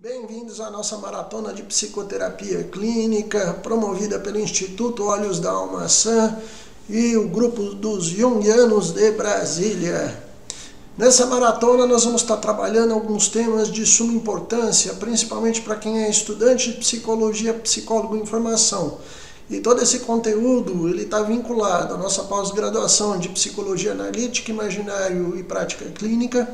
Bem-vindos à nossa maratona de psicoterapia clínica, promovida pelo Instituto Olhos da Almaçã e o grupo dos Jungianos de Brasília. Nessa maratona nós vamos estar trabalhando alguns temas de suma importância, principalmente para quem é estudante de psicologia, psicólogo em formação. E todo esse conteúdo ele está vinculado à nossa pós-graduação de psicologia analítica, imaginário e prática clínica,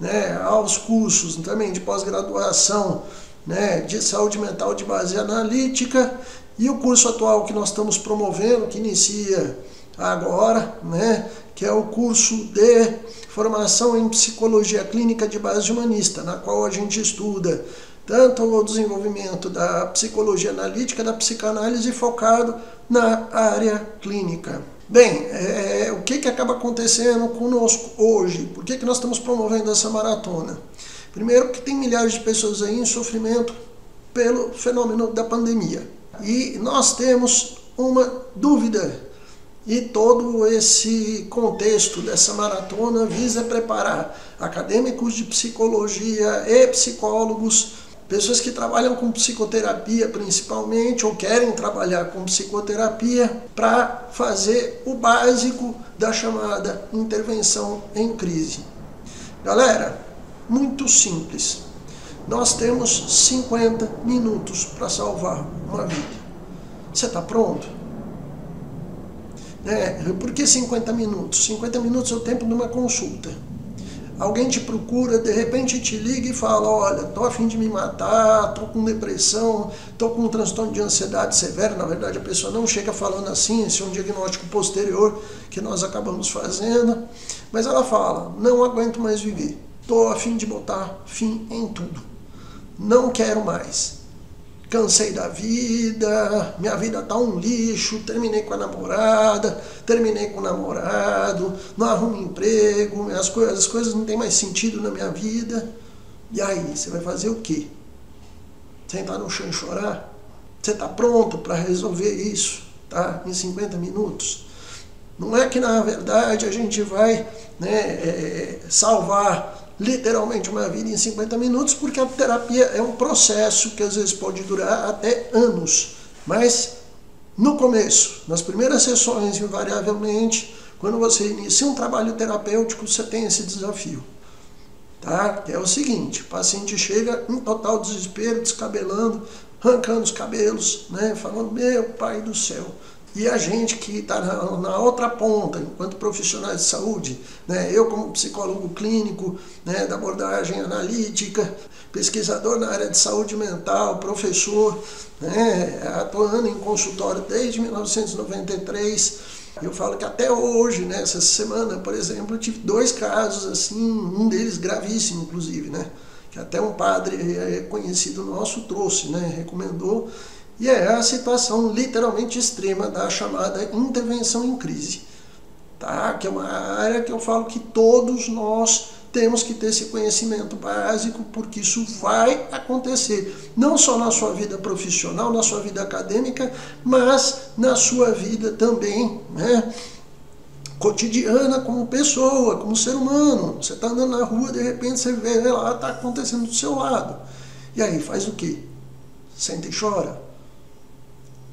né, aos cursos também de pós-graduação né, de saúde mental de base analítica e o curso atual que nós estamos promovendo, que inicia agora, né, que é o curso de formação em psicologia clínica de base humanista, na qual a gente estuda tanto o desenvolvimento da psicologia analítica, da psicanálise focado na área clínica. Bem, é, o que, que acaba acontecendo conosco hoje? Por que, que nós estamos promovendo essa maratona? Primeiro que tem milhares de pessoas aí em sofrimento pelo fenômeno da pandemia. E nós temos uma dúvida e todo esse contexto dessa maratona visa preparar acadêmicos de psicologia e psicólogos, pessoas que trabalham com psicoterapia principalmente, ou querem trabalhar com psicoterapia, para fazer o básico da chamada intervenção em crise. Galera, muito simples. Nós temos 50 minutos para salvar uma vida. Você está pronto? É, por que 50 minutos? 50 minutos é o tempo de uma consulta. Alguém te procura, de repente te liga e fala, olha, tô a fim de me matar, tô com depressão, tô com um transtorno de ansiedade severo. Na verdade, a pessoa não chega falando assim, esse é um diagnóstico posterior que nós acabamos fazendo. Mas ela fala, não aguento mais viver, tô a fim de botar fim em tudo. Não quero mais cansei da vida, minha vida tá um lixo, terminei com a namorada, terminei com o namorado, não arrumo emprego, as coisas, as coisas não têm mais sentido na minha vida. E aí, você vai fazer o quê? Sentar no chão e chorar? Você está pronto para resolver isso, tá? Em 50 minutos? Não é que na verdade a gente vai né, é, salvar literalmente uma vida em 50 minutos, porque a terapia é um processo que às vezes pode durar até anos. Mas no começo, nas primeiras sessões, invariavelmente, quando você inicia um trabalho terapêutico, você tem esse desafio. Tá? Que é o seguinte, o paciente chega em total desespero, descabelando, arrancando os cabelos, né? falando, meu pai do céu, e a gente que está na, na, outra ponta, enquanto profissionais de saúde, né, eu como psicólogo clínico, né, da abordagem analítica, pesquisador na área de saúde mental, professor, né, atuando em consultório desde 1993, eu falo que até hoje, né, essa semana, por exemplo, eu tive dois casos assim, um deles gravíssimo, inclusive, né, que até um padre é, conhecido nosso trouxe, né, recomendou, e é a situação literalmente extrema da chamada intervenção em crise. Tá? Que é uma área que eu falo que todos nós temos que ter esse conhecimento básico, porque isso vai acontecer, não só na sua vida profissional, na sua vida acadêmica, mas na sua vida também né, cotidiana como pessoa, como ser humano. Você está andando na rua, de repente você vê lá, está acontecendo do seu lado. E aí, faz o quê? Senta e chora?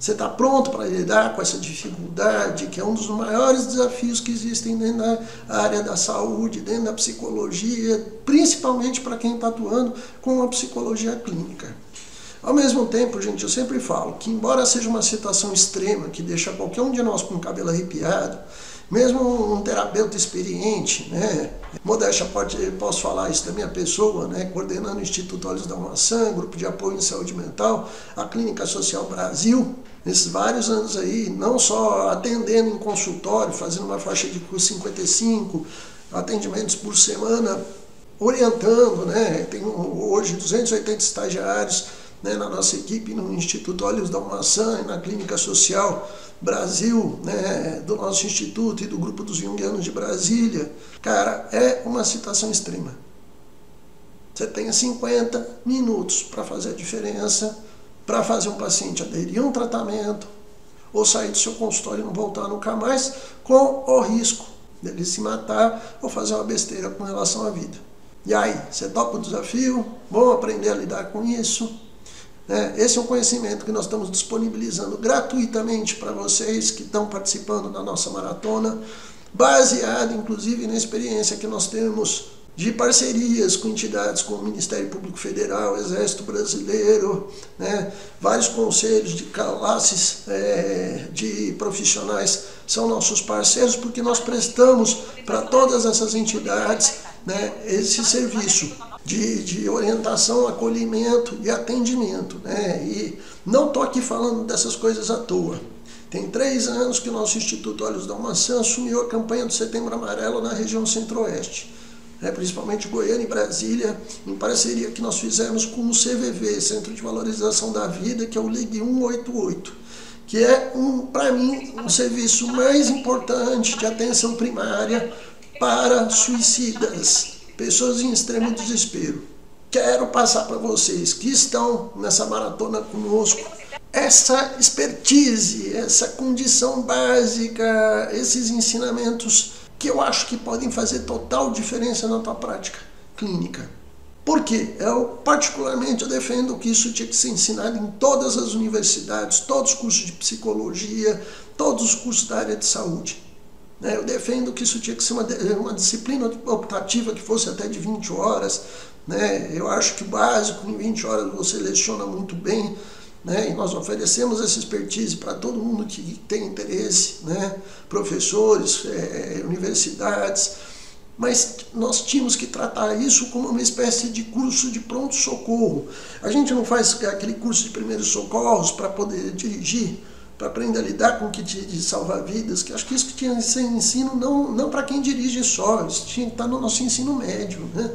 Você está pronto para lidar com essa dificuldade, que é um dos maiores desafios que existem dentro da área da saúde, dentro da psicologia, principalmente para quem está atuando com a psicologia clínica. Ao mesmo tempo, gente, eu sempre falo que, embora seja uma situação extrema que deixa qualquer um de nós com o cabelo arrepiado, mesmo um terapeuta experiente, né? Modéstia, pode, posso falar isso da minha pessoa, né? Coordenando o Instituto Olhos da Maçã, Grupo de Apoio em Saúde Mental, a Clínica Social Brasil, nesses vários anos aí, não só atendendo em consultório, fazendo uma faixa de curso 55, atendimentos por semana, orientando, né? Tem hoje 280 estagiários né, na nossa equipe no Instituto Olhos da Maçã e na Clínica Social Brasil, né, do nosso instituto e do grupo dos Jungianos de Brasília. Cara, é uma situação extrema. Você tem 50 minutos para fazer a diferença, para fazer um paciente aderir a um tratamento ou sair do seu consultório e não voltar nunca mais, com o risco dele se matar ou fazer uma besteira com relação à vida. E aí, você topa o desafio? Vamos aprender a lidar com isso? É, esse é um conhecimento que nós estamos disponibilizando gratuitamente para vocês que estão participando da nossa maratona, baseado inclusive na experiência que nós temos de parcerias com entidades como o Ministério Público Federal, Exército Brasileiro, né, vários conselhos de classes é, de profissionais são nossos parceiros, porque nós prestamos para todas essas entidades né, esse serviço de, de orientação, acolhimento e atendimento. Né, e não estou aqui falando dessas coisas à toa. Tem três anos que o nosso Instituto Olhos da Maçã assumiu a campanha do Setembro Amarelo na região centro-oeste né, principalmente Goiânia e Brasília, em parceria que nós fizemos com o CVV, Centro de Valorização da Vida, que é o Ligue 188, que é, um, para mim, um serviço mais importante de atenção primária para suicidas, pessoas em extremo desespero. Quero passar para vocês que estão nessa maratona conosco essa expertise, essa condição básica, esses ensinamentos que eu acho que podem fazer total diferença na tua prática clínica. Por quê? Eu, particularmente, eu defendo que isso tinha que ser ensinado em todas as universidades, todos os cursos de psicologia, todos os cursos da área de saúde. Né? Eu defendo que isso tinha que ser uma, uma disciplina optativa que fosse até de 20 horas. Né? Eu acho que o básico, em 20 horas, você leciona muito bem. Né? E nós oferecemos essa expertise para todo mundo que tem interesse, né? professores, é, universidades, mas nós tínhamos que tratar isso como uma espécie de curso de pronto-socorro. A gente não faz aquele curso de primeiros socorros para poder dirigir, para aprender a lidar com o kit de salvar-vidas, que acho que isso que tinha que ser ensino não, não para quem dirige só, isso tinha que estar no nosso ensino médio. Né?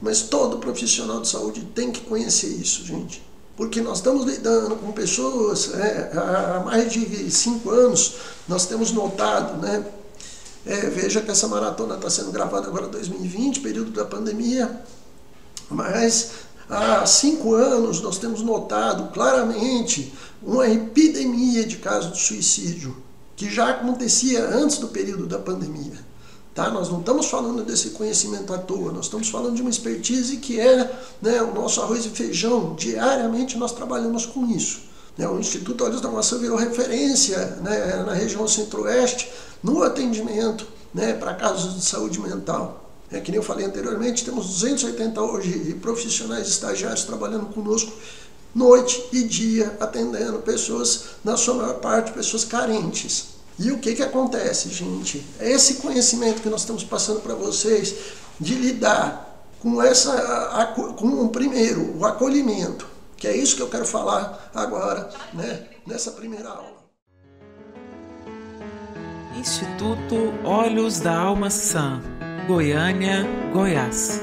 Mas todo profissional de saúde tem que conhecer isso, gente porque nós estamos lidando com pessoas é, há mais de cinco anos, nós temos notado, né? É, veja que essa maratona está sendo gravada agora em 2020, período da pandemia, mas há cinco anos nós temos notado claramente uma epidemia de casos de suicídio, que já acontecia antes do período da pandemia. Tá? Nós não estamos falando desse conhecimento à toa, nós estamos falando de uma expertise que é né, o nosso arroz e feijão. Diariamente nós trabalhamos com isso. Né? O Instituto Olhos da Maçã virou referência né, na região centro-oeste no atendimento né, para casos de saúde mental. É, que nem eu falei anteriormente, temos 280 hoje profissionais estagiários trabalhando conosco noite e dia, atendendo pessoas, na sua maior parte, pessoas carentes. E o que, que acontece, gente? É esse conhecimento que nós estamos passando para vocês de lidar com essa, com o primeiro, o acolhimento, que é isso que eu quero falar agora, né, nessa primeira aula. Instituto Olhos da Alma Sã, Goiânia, Goiás.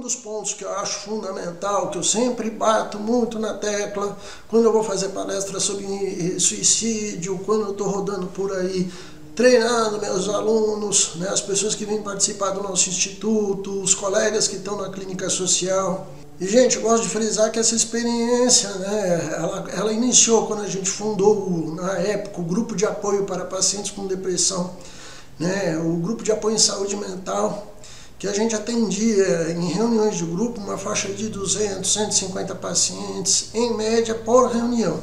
dos pontos que eu acho fundamental, que eu sempre bato muito na tecla, quando eu vou fazer palestra sobre suicídio, quando eu estou rodando por aí, treinando meus alunos, né, as pessoas que vêm participar do nosso instituto, os colegas que estão na clínica social. E, gente, eu gosto de frisar que essa experiência, né, ela, ela iniciou quando a gente fundou, na época, o Grupo de Apoio para Pacientes com Depressão, né, o Grupo de Apoio em Saúde Mental, que a gente atendia em reuniões de grupo uma faixa de 200, 150 pacientes, em média, por reunião.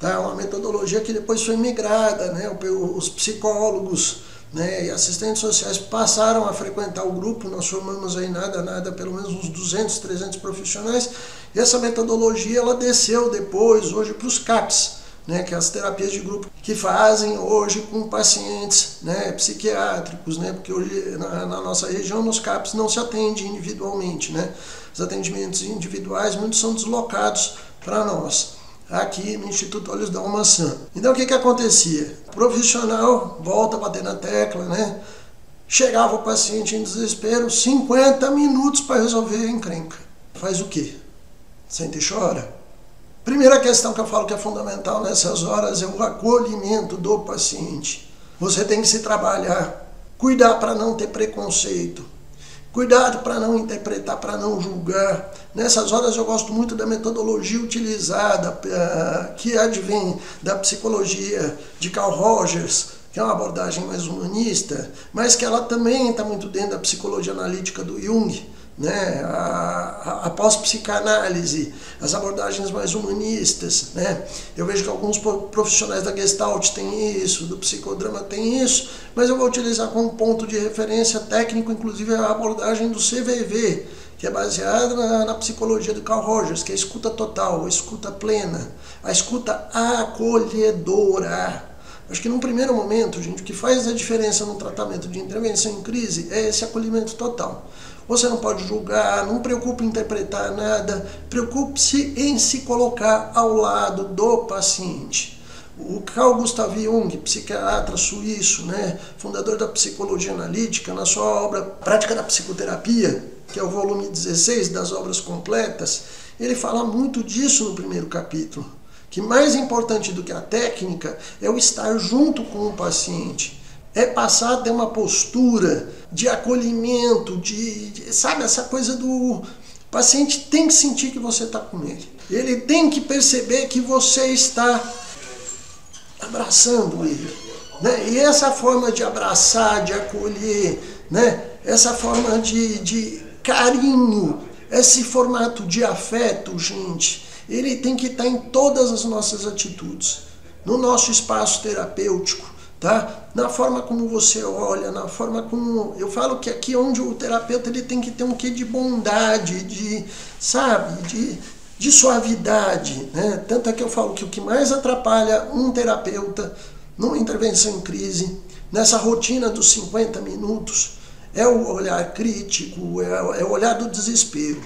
Tá? Uma metodologia que depois foi migrada, né? os psicólogos né? e assistentes sociais passaram a frequentar o grupo, nós formamos aí nada, nada, pelo menos uns 200, 300 profissionais, e essa metodologia ela desceu depois, hoje, para os CAPs, né, que é as terapias de grupo que fazem hoje com pacientes né, psiquiátricos, né, porque hoje na, na, nossa região nos CAPs não se atende individualmente, né, os atendimentos individuais muitos são deslocados para nós, aqui no Instituto Olhos da Maçã. Então o que, que acontecia? O profissional volta a bater na tecla, né, chegava o paciente em desespero, 50 minutos para resolver a encrenca. Faz o quê? Sente e chora? Primeira questão que eu falo que é fundamental nessas horas é o acolhimento do paciente. Você tem que se trabalhar, cuidar para não ter preconceito, cuidado para não interpretar, para não julgar. Nessas horas eu gosto muito da metodologia utilizada, eh, que advém da psicologia de Carl Rogers, que é uma abordagem mais humanista, mas que ela também está muito dentro da psicologia analítica do Jung, né? a, a, pós-psicanálise, as abordagens mais humanistas. Né? Eu vejo que alguns profissionais da Gestalt têm isso, do psicodrama tem isso, mas eu vou utilizar como ponto de referência técnico, inclusive, a abordagem do CVV, que é baseada na, na, psicologia do Carl Rogers, que é a escuta total, a escuta plena, a escuta acolhedora. Acho que num primeiro momento, gente, o que faz a diferença no tratamento de intervenção em crise é esse acolhimento total. Você não pode julgar, não preocupe em interpretar nada, preocupe-se em se colocar ao lado do paciente. O Carl Gustav Jung, psiquiatra suíço, né, fundador da psicologia analítica, na sua obra Prática da Psicoterapia, que é o volume 16 das obras completas, ele fala muito disso no primeiro capítulo que mais importante do que a técnica é o estar junto com o paciente. É passar a ter uma postura de acolhimento, de, de sabe, essa coisa do o paciente tem que sentir que você está com ele. Ele tem que perceber que você está abraçando ele. Né? E essa forma de abraçar, de acolher, né? essa forma de, de carinho, esse formato de afeto, gente, ele tem que estar em todas as nossas atitudes, no nosso espaço terapêutico, tá? Na forma como você olha, na forma como eu falo que aqui onde o terapeuta ele tem que ter um quê de bondade, de, sabe, de de suavidade, né? Tanto é que eu falo que o que mais atrapalha um terapeuta numa intervenção em crise, nessa rotina dos 50 minutos, é o olhar crítico, é, é o olhar do desespero.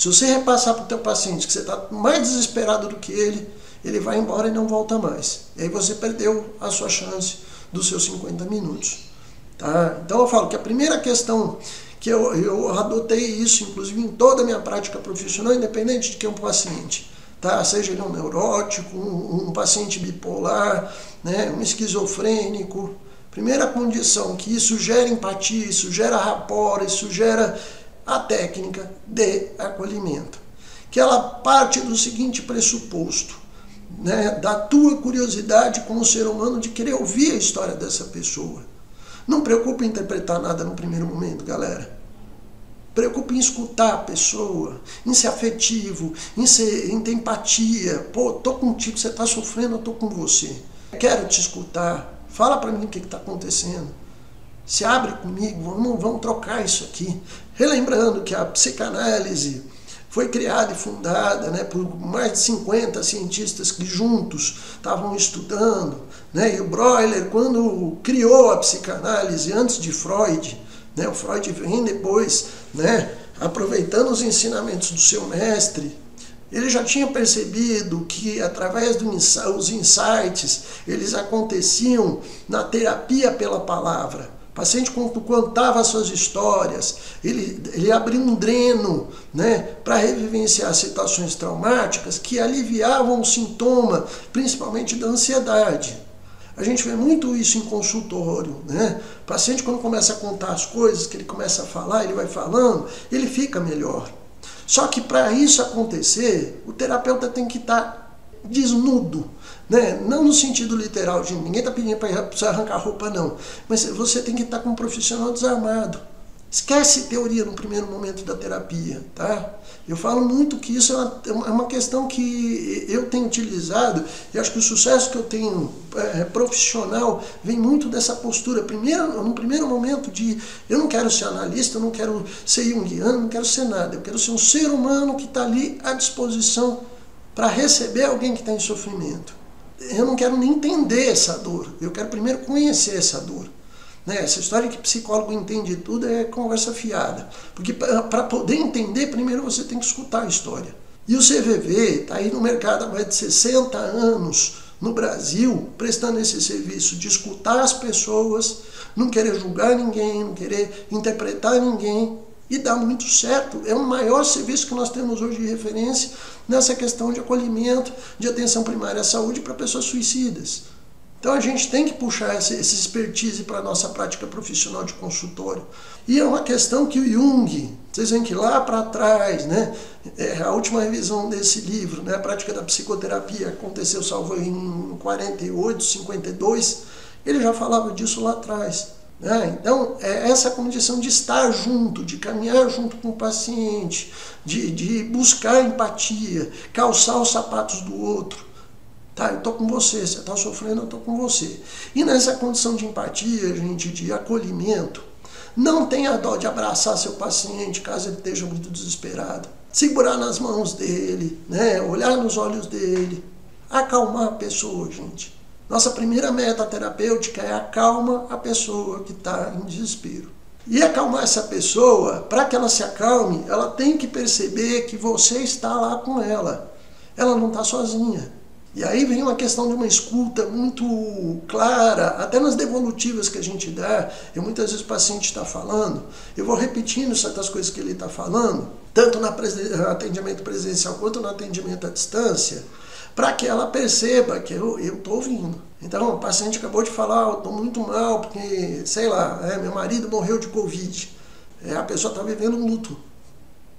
Se você repassar para o teu paciente que você está mais desesperado do que ele, ele vai embora e não volta mais. E aí você perdeu a sua chance dos seus 50 minutos. Tá? Então eu falo que a primeira questão que eu, eu adotei isso, inclusive em toda a minha prática profissional, independente de que é um paciente, tá? seja ele um neurótico, um, um paciente bipolar, né? um esquizofrênico. Primeira condição que isso gera empatia, isso gera rapport, isso gera a técnica de acolhimento, que ela parte do seguinte pressuposto, né, da tua curiosidade como ser humano de querer ouvir a história dessa pessoa. Não preocupe em interpretar nada no primeiro momento, galera. Preocupe em escutar a pessoa, em ser afetivo, em, ser, em ter empatia. Pô, tô contigo, você está sofrendo, eu tô com você. Quero te escutar. Fala para mim o que está acontecendo. Se abre comigo, vamos, vamos trocar isso aqui. Relembrando que a psicanálise foi criada e fundada né, por mais de 50 cientistas que juntos estavam estudando. Né, e o Breuer, quando criou a psicanálise antes de Freud, né, o Freud vem depois, né, aproveitando os ensinamentos do seu mestre, ele já tinha percebido que através dos insights eles aconteciam na terapia pela palavra. O paciente contava suas histórias, ele, ele abria um dreno né, para revivenciar situações traumáticas que aliviavam o sintoma, principalmente da ansiedade. A gente vê muito isso em consultório. Né? O paciente, quando começa a contar as coisas, que ele começa a falar, ele vai falando, ele fica melhor. Só que para isso acontecer, o terapeuta tem que estar tá desnudo né? Não no sentido literal, de ninguém está pedindo para arrancar roupa, não. Mas você tem que estar tá com um profissional desarmado. Esquece teoria no primeiro momento da terapia, tá? Eu falo muito que isso é uma, é uma questão que eu tenho utilizado e acho que o sucesso que eu tenho é, profissional vem muito dessa postura. Primeiro, no primeiro momento de eu não quero ser analista, eu não quero ser junguiano, não quero ser nada. Eu quero ser um ser humano que está ali à disposição para receber alguém que está em sofrimento eu não quero nem entender essa dor, eu quero primeiro conhecer essa dor. Né? Essa história que psicólogo entende tudo é conversa fiada. Porque para poder entender, primeiro você tem que escutar a história. E o CVV está aí no mercado há mais de 60 anos no Brasil, prestando esse serviço de escutar as pessoas, não querer julgar ninguém, não querer interpretar ninguém, e dá muito certo. É o maior serviço que nós temos hoje de referência nessa questão de acolhimento, de atenção primária à saúde para pessoas suicidas. Então a gente tem que puxar esse, esse expertise para a nossa prática profissional de consultório. E é uma questão que o Jung, vocês veem que lá para trás, né, é a última revisão desse livro, né, a prática da psicoterapia, aconteceu, salvo em 48, 52, Ele já falava disso lá atrás. Né? Então, é essa condição de estar junto, de caminhar junto com o paciente, de, de buscar empatia, calçar os sapatos do outro. Tá, eu estou com você, você está sofrendo, eu estou com você. E nessa condição de empatia, gente, de acolhimento, não tenha dó de abraçar seu paciente caso ele esteja muito desesperado. Segurar nas mãos dele, né? olhar nos olhos dele, acalmar a pessoa, gente. Nossa primeira meta terapêutica é acalma a pessoa que está em desespero. E acalmar essa pessoa, para que ela se acalme, ela tem que perceber que você está lá com ela. Ela não está sozinha. E aí vem uma questão de uma escuta muito clara, até nas devolutivas que a gente dá. E muitas vezes o paciente está falando, eu vou repetindo certas coisas que ele está falando, tanto no atendimento presencial quanto no atendimento à distância para que ela perceba que eu estou ouvindo. Então, o paciente acabou de falar, eu estou muito mal, porque, sei lá, é, meu marido morreu de Covid. É, a pessoa está vivendo um luto.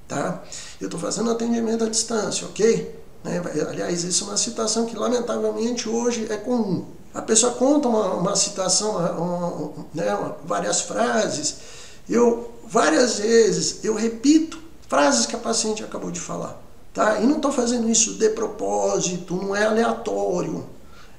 Tá? Eu estou fazendo atendimento à distância, ok? Né? Aliás, isso é uma situação que, lamentavelmente, hoje é comum. A pessoa conta uma, uma citação, uma, né, várias frases. Eu, várias vezes, eu repito frases que a paciente acabou de falar. Tá? E não estou fazendo isso de propósito, não é aleatório.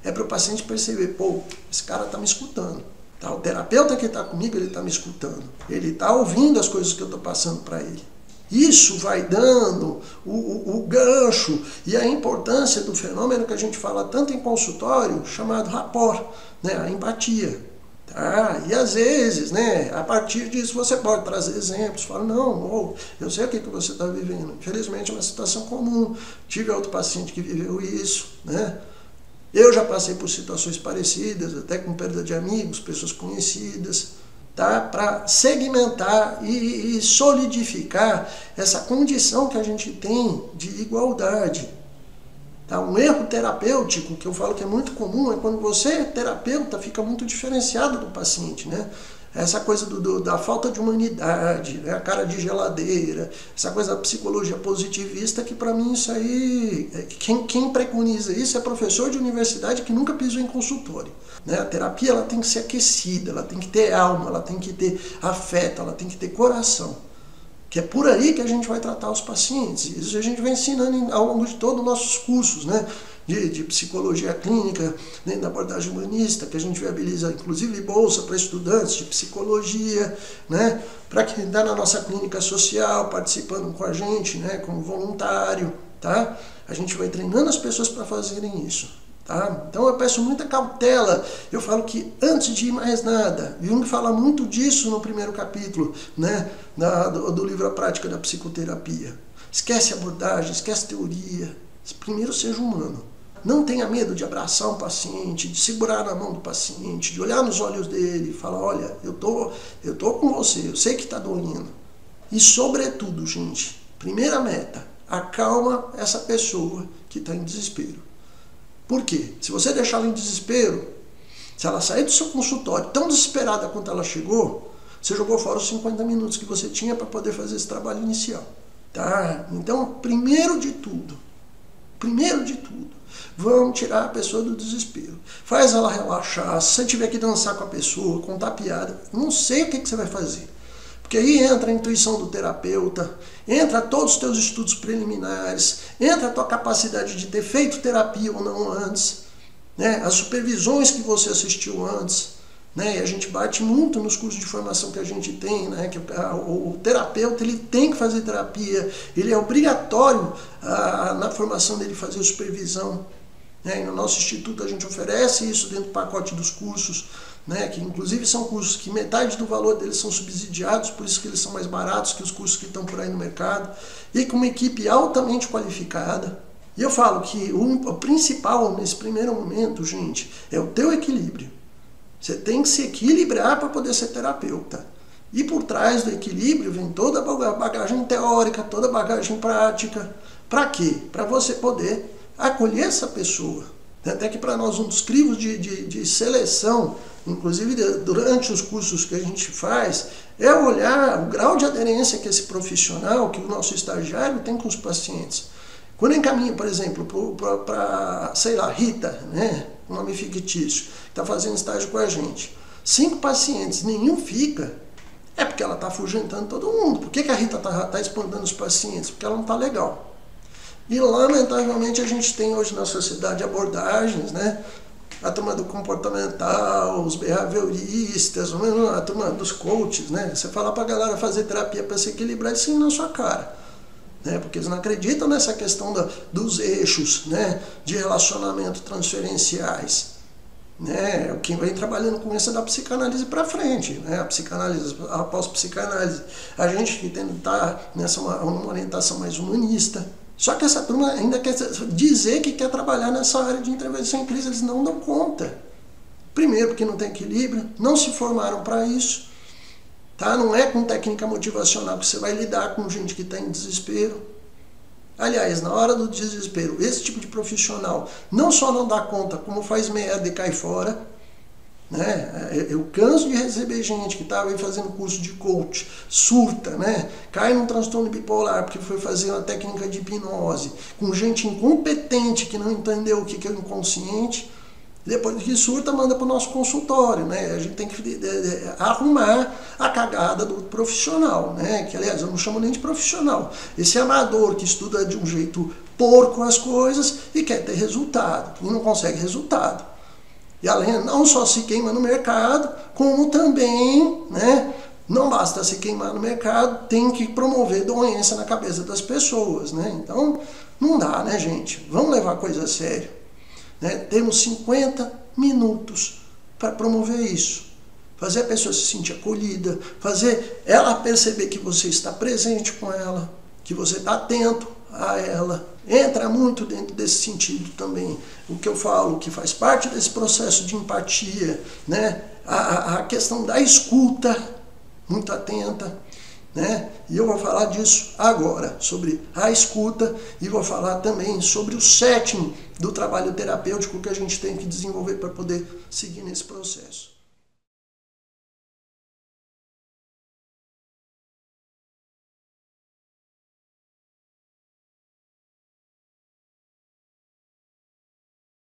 É para o paciente perceber, pô, esse cara está me escutando. Tá? O terapeuta que está comigo, ele está me escutando. Ele está ouvindo as coisas que eu estou passando para ele. Isso vai dando o, o, o, gancho e a importância do fenômeno que a gente fala tanto em consultório, chamado rapport, né? a empatia. Ah, e às vezes, né, a partir disso você pode trazer exemplos, fala, não, ou, eu sei o que, que você está vivendo. Infelizmente é uma situação comum. Tive outro paciente que viveu isso, né? Eu já passei por situações parecidas, até com perda de amigos, pessoas conhecidas, tá? Para segmentar e, e solidificar essa condição que a gente tem de igualdade. Tá? Um erro terapêutico, que eu falo que é muito comum, é quando você, terapeuta, fica muito diferenciado do paciente. Né? Essa coisa do, do, da falta de humanidade, né? a cara de geladeira, essa coisa da psicologia positivista, que para mim isso aí, é, quem, quem preconiza isso é professor de universidade que nunca pisou em consultório. Né? A terapia ela tem que ser aquecida, ela tem que ter alma, ela tem que ter afeto, ela tem que ter coração que é por aí que a gente vai tratar os pacientes. Isso a gente vai ensinando ao longo de todos os nossos cursos, né? De, de psicologia clínica, né? da abordagem humanista, que a gente viabiliza inclusive bolsa para estudantes de psicologia, né? para quem está na nossa clínica social, participando com a gente, né? como voluntário. Tá? A gente vai treinando as pessoas para fazerem isso. Tá? Então eu peço muita cautela. Eu falo que antes de mais nada, Jung fala muito disso no primeiro capítulo né, da, do, do, livro A Prática da Psicoterapia. Esquece abordagem, esquece teoria. Primeiro seja humano. Não tenha medo de abraçar um paciente, de segurar na mão do paciente, de olhar nos olhos dele e falar: olha, eu tô, eu tô com você, eu sei que está doendo. E sobretudo, gente, primeira meta, acalma essa pessoa que está em desespero. Por quê? Se você deixar ela em desespero, se ela sair do seu consultório tão desesperada quanto ela chegou, você jogou fora os 50 minutos que você tinha para poder fazer esse trabalho inicial. Tá? Então, primeiro de tudo, primeiro de tudo, vamos tirar a pessoa do desespero. Faz ela relaxar. Se você tiver que dançar com a pessoa, contar piada, não sei o que, que você vai fazer. Porque aí entra a intuição do terapeuta, entra todos os teus estudos preliminares, entra a tua capacidade de ter feito terapia ou não antes, né? as supervisões que você assistiu antes. Né? E a gente bate muito nos cursos de formação que a gente tem, né? que o, terapeuta ele tem que fazer terapia, ele é obrigatório a, na formação dele fazer supervisão. Né? E no nosso instituto a gente oferece isso dentro do pacote dos cursos né, que inclusive são cursos que metade do valor deles são subsidiados, por isso que eles são mais baratos que os cursos que estão por aí no mercado, e com uma equipe altamente qualificada. E eu falo que o, principal nesse primeiro momento, gente, é o teu equilíbrio. Você tem que se equilibrar para poder ser terapeuta. E por trás do equilíbrio vem toda a bagagem teórica, toda a bagagem prática. Para quê? Para você poder acolher essa pessoa. Até que para nós um dos crivos de, de, de seleção inclusive durante os cursos que a gente faz, é olhar o grau de aderência que esse profissional, que o nosso estagiário tem com os pacientes. Quando encaminha, por exemplo, para, sei lá, Rita, né? nome fictício, que está fazendo estágio com a gente. Cinco pacientes, nenhum fica, é porque ela está afugentando todo mundo. Por que, que a Rita está tá expandando os pacientes? Porque ela não está legal. E lamentavelmente a gente tem hoje na sociedade abordagens, né? A turma do comportamental, os behavioristas, a turma dos coaches, né? Você fala para a galera fazer terapia para se equilibrar, sim na sua cara. Né? Porque eles não acreditam nessa questão da, dos eixos né? de relacionamento transferenciais. Né? Quem vem trabalhando com isso é da psicanálise para frente, né? a psicanálise, a pós-psicanálise. A gente que estar nessa uma, uma orientação mais humanista. Só que essa turma ainda quer dizer que quer trabalhar nessa área de intervenção em crise, eles não dão conta. Primeiro, porque não tem equilíbrio, não se formaram para isso. Tá? Não é com técnica motivacional que você vai lidar com gente que está em desespero. Aliás, na hora do desespero, esse tipo de profissional não só não dá conta, como faz merda e cai fora. Né? Eu canso de receber gente que estava fazendo curso de coach, surta, né? cai num transtorno bipolar porque foi fazer uma técnica de hipnose, com gente incompetente que não entendeu o que é o inconsciente. Depois que surta, manda para o nosso consultório, né? A gente tem que arrumar a cagada do profissional, né? Que aliás eu não chamo nem de profissional. Esse amador que estuda de um jeito porco as coisas e quer ter resultado e não consegue resultado. E além não só se queima no mercado, como também, né? Não basta se queimar no mercado, tem que promover doença na cabeça das pessoas, né? Então não dá, né, gente? Vamos levar a coisa a sério. Né? Temos 50 minutos para promover isso. Fazer a pessoa se sentir acolhida, fazer ela perceber que você está presente com ela, que você está atento a ela. Entra muito dentro desse sentido também. O que eu falo, que faz parte desse processo de empatia, né? a, a questão da escuta, muito atenta. Né? E eu vou falar disso agora, sobre a escuta, e vou falar também sobre o sétimo do trabalho terapêutico que a gente tem que desenvolver para poder seguir nesse processo.